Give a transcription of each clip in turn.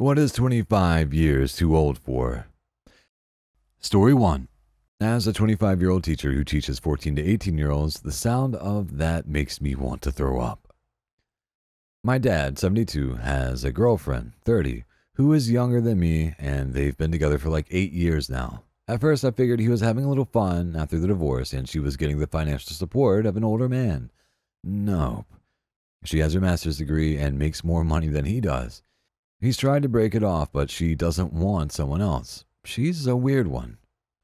What is 25 years too old for? Story 1. As a 25 year old teacher who teaches 14 to 18 year olds, the sound of that makes me want to throw up. My dad, 72, has a girlfriend, 30, who is younger than me, and they've been together for like eight years now. At first, I figured he was having a little fun after the divorce and she was getting the financial support of an older man. Nope. She has her master's degree and makes more money than he does. He's tried to break it off, but she doesn't want someone else. She's a weird one.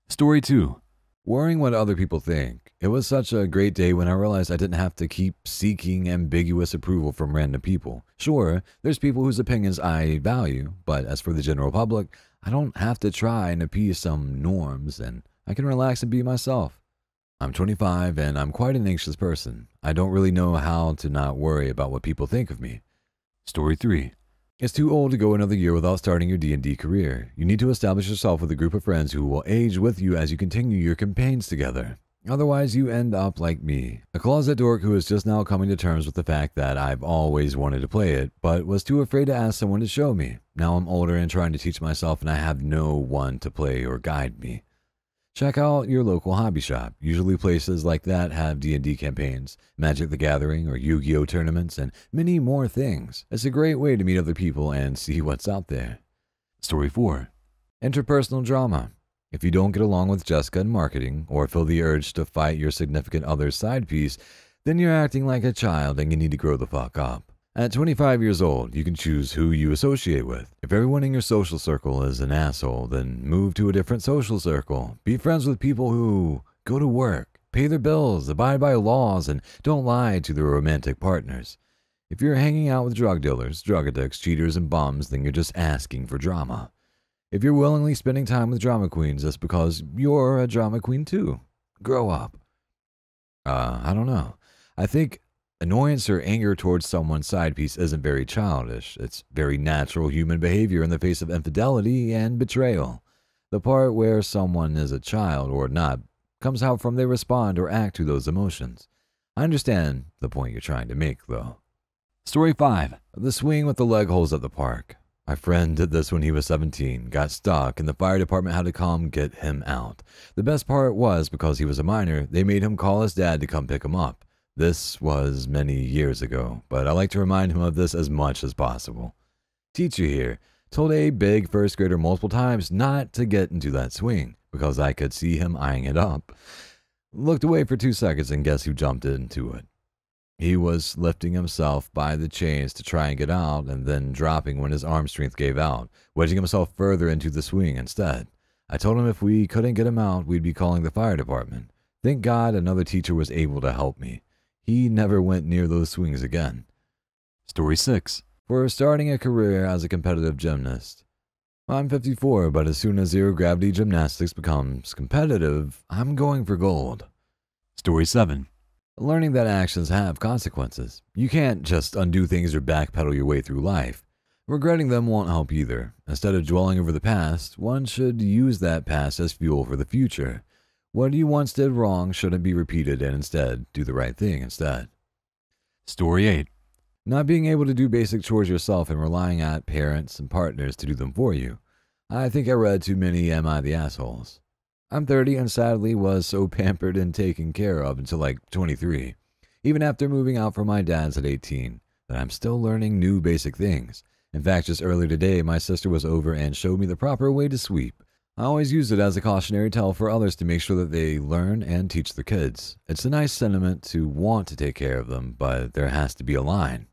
Story 2 Worrying what other people think. It was such a great day when I realized I didn't have to keep seeking ambiguous approval from random people. Sure, there's people whose opinions I value, but as for the general public, I don't have to try and appease some norms, and I can relax and be myself. I'm 25 and I'm quite an anxious person. I don't really know how to not worry about what people think of me. Story 3 it's too old to go another year without starting your D&D career. You need to establish yourself with a group of friends who will age with you as you continue your campaigns together. Otherwise, you end up like me, a closet dork who is just now coming to terms with the fact that I've always wanted to play it, but was too afraid to ask someone to show me. Now I'm older and trying to teach myself, and I have no one to play or guide me. Check out your local hobby shop. Usually places like that have D&D campaigns, Magic the Gathering or Yu-Gi-Oh tournaments and many more things. It's a great way to meet other people and see what's out there. Story 4. Interpersonal drama. If you don't get along with Jessica in marketing or feel the urge to fight your significant other's side piece, then you're acting like a child and you need to grow the fuck up. At 25 years old, you can choose who you associate with. If everyone in your social circle is an asshole, then move to a different social circle. Be friends with people who go to work, pay their bills, abide by laws, and don't lie to their romantic partners. If you're hanging out with drug dealers, drug addicts, cheaters, and bums, then you're just asking for drama. If you're willingly spending time with drama queens, that's because you're a drama queen too. Grow up. Uh, I don't know. I think Annoyance or anger towards someone's side piece isn't very childish. It's very natural human behavior in the face of infidelity and betrayal. The part where someone is a child or not comes out from they respond or act to those emotions. I understand the point you're trying to make, though. Story 5 The Swing with the Leg Holes at the Park. My friend did this when he was 17, got stuck, and the fire department had to come get him out. The best part was because he was a minor, they made him call his dad to come pick him up. This was many years ago, but I like to remind him of this as much as possible. Teacher here told a big first grader multiple times not to get into that swing because I could see him eyeing it up. Looked away for two seconds and guess who jumped into it? He was lifting himself by the chains to try and get out and then dropping when his arm strength gave out, wedging himself further into the swing instead. I told him if we couldn't get him out, we'd be calling the fire department. Thank God another teacher was able to help me. He never went near those swings again. Story 6. For starting a career as a competitive gymnast. I'm 54, but as soon as zero gravity gymnastics becomes competitive, I'm going for gold. Story 7. Learning that actions have consequences. You can't just undo things or backpedal your way through life. Regretting them won't help either. Instead of dwelling over the past, one should use that past as fuel for the future. What you once did wrong shouldn't be repeated and instead do the right thing instead. Story 8. Not being able to do basic chores yourself and relying on parents and partners to do them for you. I think I read too many Am I the Assholes. I'm 30 and sadly was so pampered and taken care of until like 23, even after moving out from my dad's at 18, that I'm still learning new basic things. In fact, just earlier today, my sister was over and showed me the proper way to sweep. I always use it as a cautionary tale for others to make sure that they learn and teach their kids. It's a nice sentiment to want to take care of them, but there has to be a line.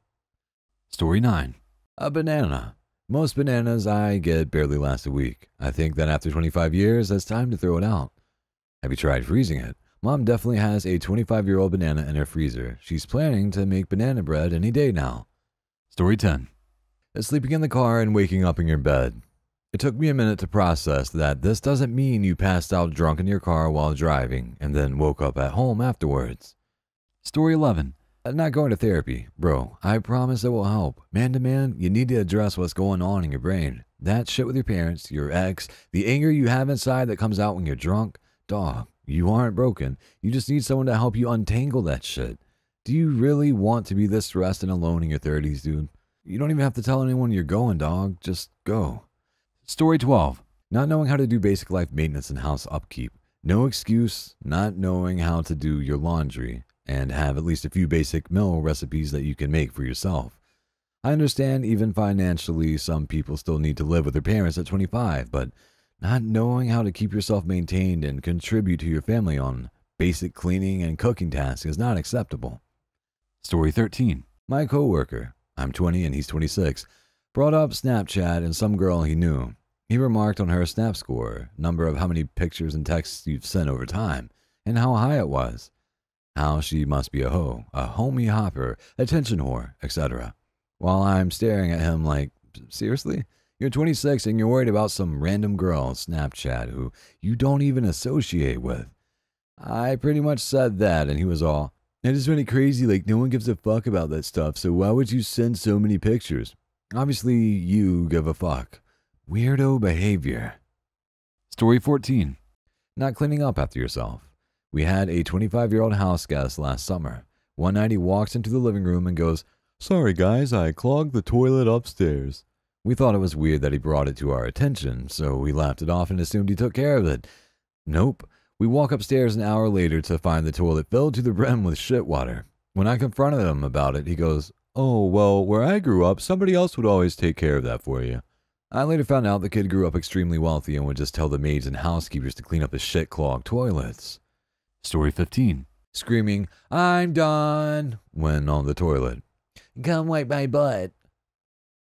Story 9 A banana. Most bananas I get barely last a week. I think that after 25 years, it's time to throw it out. Have you tried freezing it? Mom definitely has a 25 year old banana in her freezer. She's planning to make banana bread any day now. Story 10 Sleeping in the car and waking up in your bed. It took me a minute to process that this doesn't mean you passed out drunk in your car while driving and then woke up at home afterwards. Story 11. Not going to therapy. Bro, I promise it will help. Man to man, you need to address what's going on in your brain. That shit with your parents, your ex, the anger you have inside that comes out when you're drunk. Dog, you aren't broken. You just need someone to help you untangle that shit. Do you really want to be this stressed and alone in your 30s, dude? You don't even have to tell anyone you're going, dog. Just go. Story 12 Not knowing how to do basic life maintenance and house upkeep. No excuse not knowing how to do your laundry and have at least a few basic meal recipes that you can make for yourself. I understand even financially, some people still need to live with their parents at 25, but not knowing how to keep yourself maintained and contribute to your family on basic cleaning and cooking tasks is not acceptable. Story 13 My coworker, I'm 20 and he's 26, brought up Snapchat and some girl he knew. He remarked on her Snap score, number of how many pictures and texts you've sent over time, and how high it was. How she must be a hoe, a homie hopper, attention whore, etc. While I'm staring at him like, seriously? You're 26 and you're worried about some random girl on Snapchat who you don't even associate with. I pretty much said that, and he was all, It is really crazy, like no one gives a fuck about that stuff, so why would you send so many pictures? Obviously, you give a fuck. Weirdo behavior. Story 14 Not cleaning up after yourself. We had a 25 year old house guest last summer. One night he walks into the living room and goes, Sorry guys, I clogged the toilet upstairs. We thought it was weird that he brought it to our attention, so we laughed it off and assumed he took care of it. Nope. We walk upstairs an hour later to find the toilet filled to the brim with shit water. When I confronted him about it, he goes, Oh, well, where I grew up, somebody else would always take care of that for you. I later found out the kid grew up extremely wealthy and would just tell the maids and housekeepers to clean up the shit clogged toilets. Story 15 Screaming, I'm done, when on the toilet. Come wipe my butt.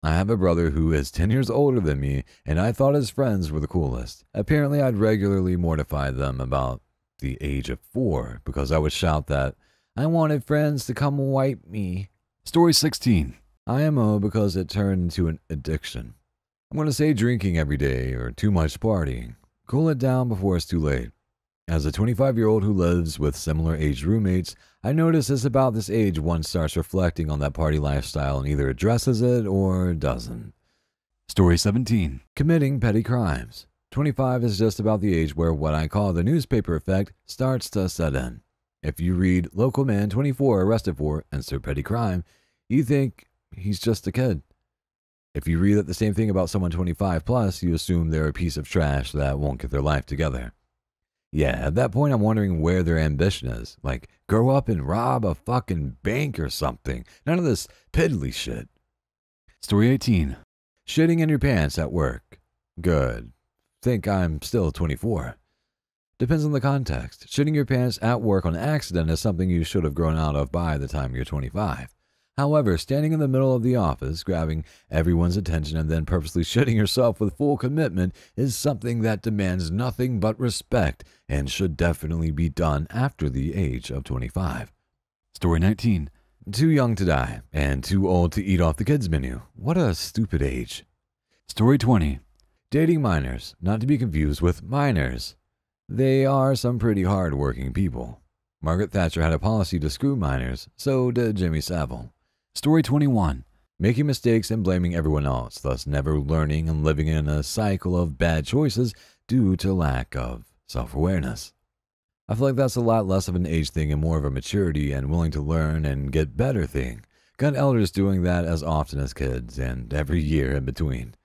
I have a brother who is 10 years older than me, and I thought his friends were the coolest. Apparently, I'd regularly mortify them about the age of four because I would shout that I wanted friends to come wipe me. Story 16 IMO because it turned into an addiction. I'm going to say drinking every day or too much partying. Cool it down before it's too late. As a 25 year old who lives with similar aged roommates, I notice it's about this age one starts reflecting on that party lifestyle and either addresses it or doesn't. Story 17 Committing petty crimes. 25 is just about the age where what I call the newspaper effect starts to set in. If you read Local Man 24 arrested for insert petty crime, you think he's just a kid. If you read the same thing about someone 25 plus, you assume they're a piece of trash that won't get their life together. Yeah, at that point, I'm wondering where their ambition is. Like, grow up and rob a fucking bank or something. None of this piddly shit. Story 18 Shitting in your pants at work. Good. Think I'm still 24. Depends on the context. Shitting your pants at work on accident is something you should have grown out of by the time you're 25. However, standing in the middle of the office, grabbing everyone's attention, and then purposely shitting yourself with full commitment is something that demands nothing but respect and should definitely be done after the age of 25. Story 19 Too young to die, and too old to eat off the kids' menu. What a stupid age. Story 20 Dating minors, not to be confused with miners. They are some pretty hard working people. Margaret Thatcher had a policy to screw miners, so did Jimmy Savile. Story 21 Making mistakes and blaming everyone else, thus never learning and living in a cycle of bad choices due to lack of self awareness. I feel like that's a lot less of an age thing and more of a maturity and willing to learn and get better thing. Got elders doing that as often as kids and every year in between.